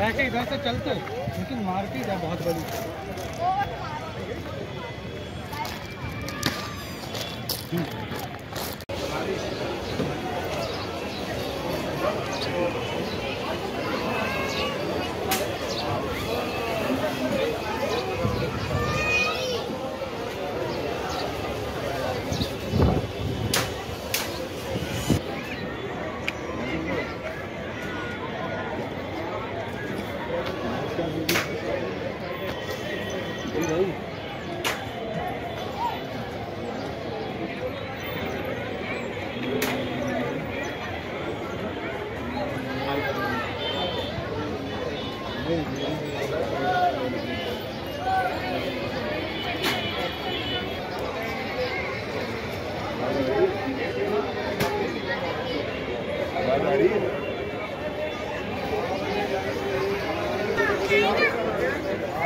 ऐसे इधर से चलते लेकिन मार्केट है बहुत बड़ी। por aí. Margarida?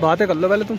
बातें कर लो पहले तुम।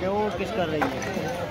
आगे वो किस कर रही है